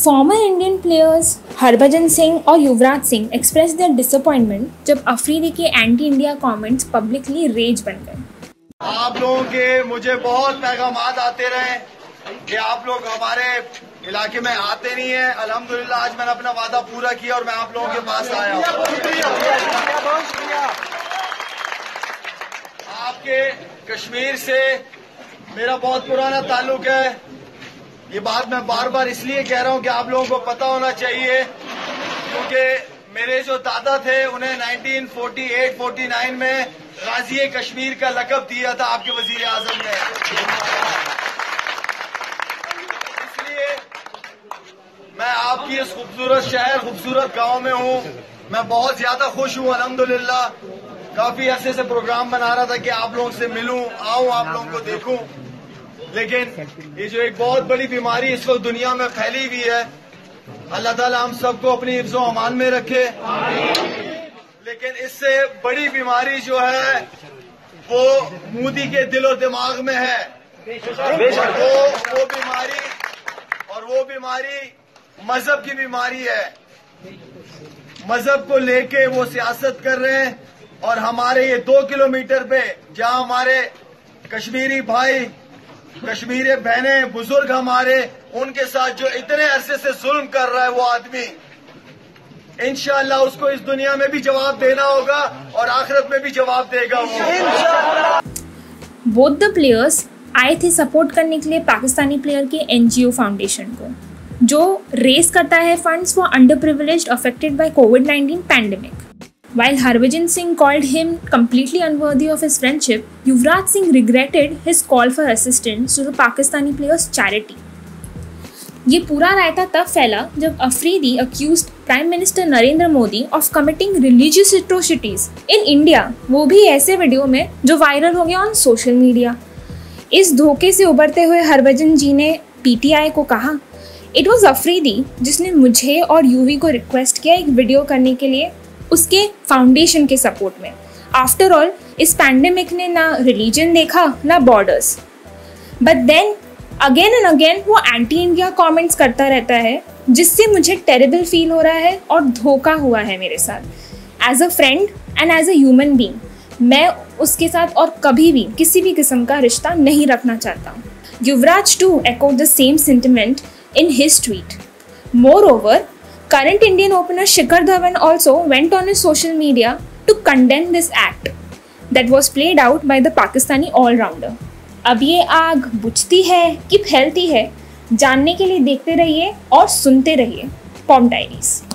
Former Indian players Harbhajan Singh और Yuvraj Singh express their disappointment जब अफरीदी के anti India comments publicly raise बन गए। आप लोगों के मुझे बहुत पैगाम आते रहे कि आप लोग हमारे इलाके में आते नहीं है। अल्हम्दुलिल्लाह, आज मैंने अपना वादा पूरा किया और मैं आप लोगों के पास आया आपके कश्मीर से मेरा बहुत पुराना ताल्लुक है। ये बात मैं बार बार इसलिए कह रहा हूँ कि आप लोगों को पता होना चाहिए, क्योंकि मेरे जो दादा थे, उन्हें 1948-49 में गाजी कश्मीर का लकब दिया था आपके वज़ीर आज़म ने। इसलिए मैं आपकी इस खूबसूरत शहर, खूबसूरत गाँव में हूँ। मैं बहुत ज़्यादा खुश हूँ अलहमदुल्ला काफ़ी अरसे से प्रोग्राम बना रहा था कि आप लोगों से मिलूं, आऊँ, आप लोगों को देखूँ। लेकिन ये जो एक बहुत बड़ी बीमारी इस वक्त दुनिया में फैली हुई है, अल्लाह ताला हम सबको अपनी हिफ्जो अमान में रखे। लेकिन इससे बड़ी बीमारी जो है, वो मोदी के दिलो दिमाग में है। वो वो बीमारी, और वो बीमारी मज़हब की बीमारी है। मज़हब को लेके वो सियासत कर रहे हैं, और हमारे ये दो किलोमीटर पे जहाँ हमारे कश्मीरी भाई कश्मीरी बहने, बुज़ुर्ग हमारे, उनके साथ जो इतने अरसे से जुल्म कर रहा है वो आदमी। इनशाला उसको इस दुनिया में भी जवाब देना होगा और आखिरत में भी जवाब देगा वो। बोथ द प्लेयर्स आए थे सपोर्ट करने के लिए पाकिस्तानी प्लेयर के एनजीओ फाउंडेशन को। जो रेस करता है funds for under privilege affected by COVID 19 pandemic While Harbhajan Singh called him completely unworthy of his friendship, Yuvraj Singh regretted his call for assistance to the Pakistani player's charity. ये पूरा रायता तब फैला जब Afridi accuse prime minister Narendra Modi of committing religious atrocities in India वो भी ऐसे video में जो वायरल हो गया ऑन सोशल मीडिया इस धोखे से उभरते हुए हरभजन जी ने पीटीआई को कहा इट वॉज़ अफरीदी जिसने मुझे और यूवी को रिक्वेस्ट किया एक वीडियो करने के लिए। उसके फाउंडेशन के सपोर्ट में। आफ्टर ऑल इस पैंडेमिक ने ना रिलीजन देखा, ना borders but then again and again वो एंटी इंडिया कमेंट्स करता रहता है, जिससे मुझे टेरेबल फील हो रहा है और धोखा हुआ है मेरे साथ। As a friend and as a human being मैं उसके साथ और कभी भी, किसी भी किस्म का रिश्ता नहीं रखना चाहता। Yuvraj too echo the same sentiment in his tweet moreover Current Indian opener Shikhar Dhawan also went on his social media to condemn this act that was played out by the Pakistani all-rounder. अब ये आग बुझती है कि फैलती है जानने के लिए देखते रहिए और सुनते रहिए पॉम डायरीज़